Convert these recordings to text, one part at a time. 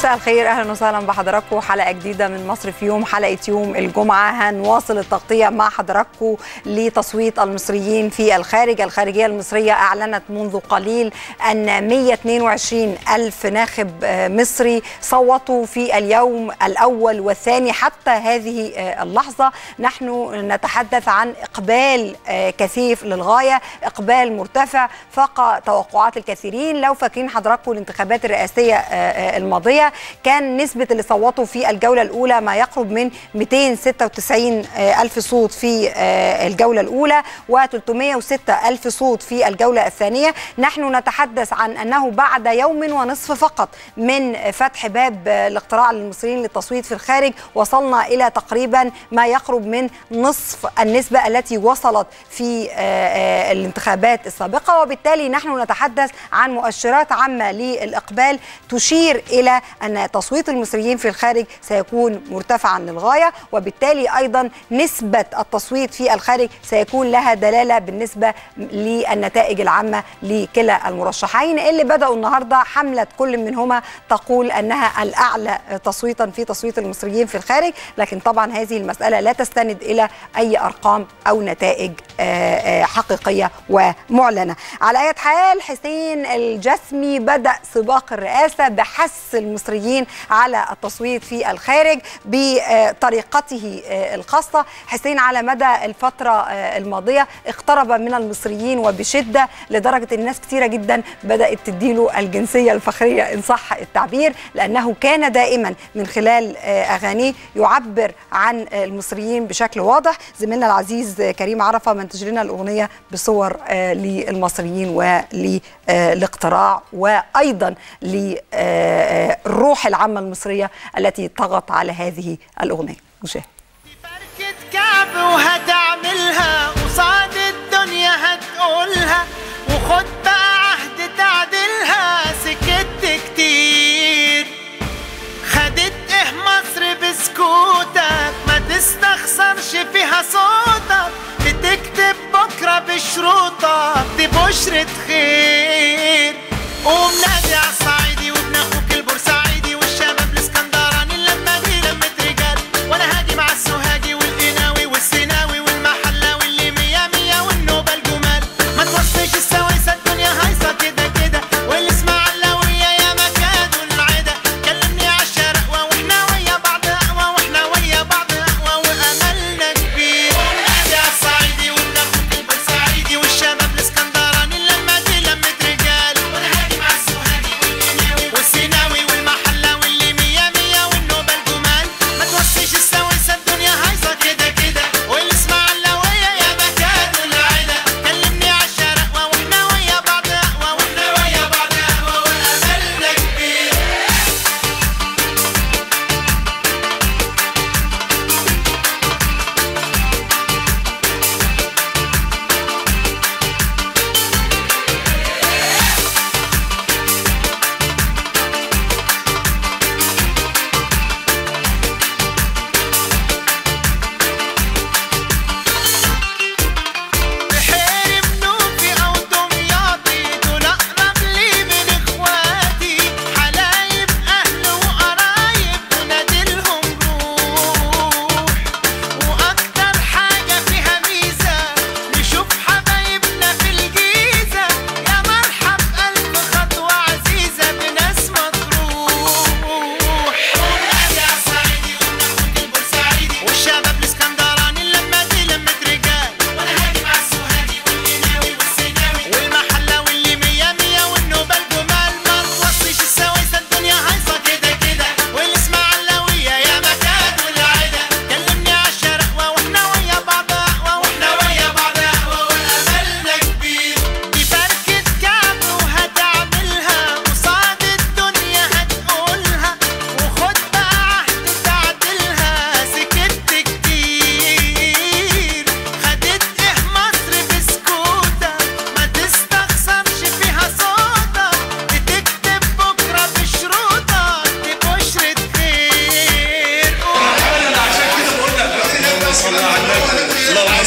مساء الخير أهلا وسهلا بحضراتكم. حلقة جديدة من مصر في يوم حلقة يوم الجمعة. هنواصل التغطية مع حضراتكم لتصويت المصريين في الخارج. الخارجية المصرية أعلنت منذ قليل أن 122 ألف ناخب مصري صوتوا في اليوم الأول والثاني حتى هذه اللحظة. نحن نتحدث عن إقبال كثيف للغاية إقبال مرتفع فاق توقعات الكثيرين. لو فاكرين حضراتكم الانتخابات الرئاسية الماضية كان نسبة اللي صوتوا في الجولة الأولى ما يقرب من 296 ألف صوت في الجولة الأولى و306 ألف صوت في الجولة الثانية. نحن نتحدث عن أنه بعد يوم ونصف فقط من فتح باب الاقتراع للمصريين للتصويت في الخارج وصلنا إلى تقريبا ما يقرب من نصف النسبة التي وصلت في الانتخابات السابقة. وبالتالي نحن نتحدث عن مؤشرات عامة للإقبال تشير إلى أن تصويت المصريين في الخارج سيكون مرتفعا للغاية وبالتالي أيضا نسبة التصويت في الخارج سيكون لها دلالة بالنسبة للنتائج العامة لكلا المرشحين اللي بدأوا النهارده حملة كل منهما تقول أنها الأعلى تصويتا في تصويت المصريين في الخارج لكن طبعا هذه المسألة لا تستند إلى أي أرقام أو نتائج حقيقية ومعلنة. على أي حال حسين الجسمي بدأ سباق الرئاسة بحث المصريين على التصويت في الخارج بطريقته الخاصة. حسين على مدى الفترة الماضية اقترب من المصريين وبشدة لدرجة الناس كثيرة جدا بدأت تديله الجنسية الفخرية إن صح التعبير لأنه كان دائما من خلال أغانيه يعبر عن المصريين بشكل واضح. زميلنا العزيز كريم عرفة منتج لنا الأغنية بصور للمصريين وللاقتراع وأيضا للروح العامة المصرية التي طغت على هذه الأغنية. مشاهد. كعب وهتعملها قصاد الدنيا هتقولها وخد بقى عهد تعدلها سكت كتير. خدت إيه مصر بسكوتك؟ ما تستخسرش فيها صوتك. بتكتب بكرة بشروطك دي بشرة خير. قوم نادي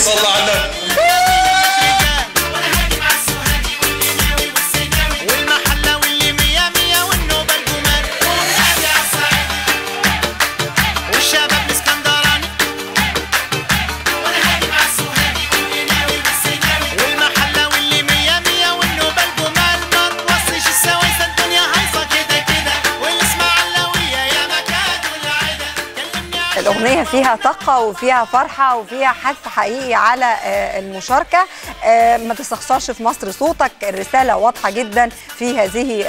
صلى على النبي فيها طاقة وفيها فرحة وفيها حث حقيقي على المشاركة. ما تستخسرش في مصر صوتك. الرسالة واضحة جدا في هذه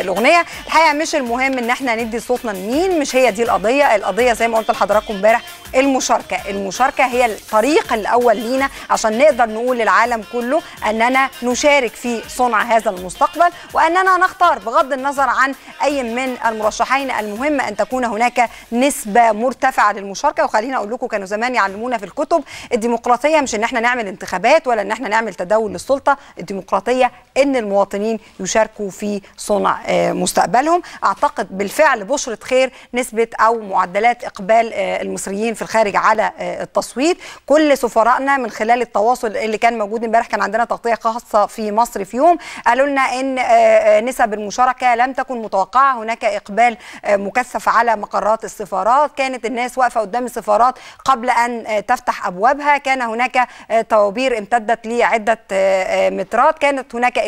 الأغنية. الحقيقة مش المهم إن إحنا ندي صوتنا لمين مش هي دي القضية. القضية زي ما قلت لحضراتكم امبارح المشاركة. المشاركة هي الطريق الأول لينا عشان نقدر نقول للعالم كله أننا نشارك في صنع هذا المستقبل وأننا نختار بغض النظر عن أي من المرشحين المهم أن تكون هناك نسبة مرتفعة للمشاركة. وخلينا أقول لكم كانوا زمان يعلمونا في الكتب الديمقراطية مش إن إحنا نعمل انتخابات ولا إن إحنا نعمل تداول للسلطة الديمقراطية إن المواطنين يشاركوا في صنع مستقبلهم. أعتقد بالفعل بشرة خير نسبة أو معدلات إقبال المصريين في الخارج على التصويت. كل سفرائنا من خلال التواصل اللي كان موجود امبارح كان عندنا تغطية خاصة في مصر في يوم. قالوا لنا إن نسب المشاركة لم تكن متوقعة. هناك إقبال مكثف على مقرات السفارات. كانت الناس واقفة قدام السفارات قبل أن تفتح أبوابها. كان هناك طوابير امتدت لعده مترات. كانت هناك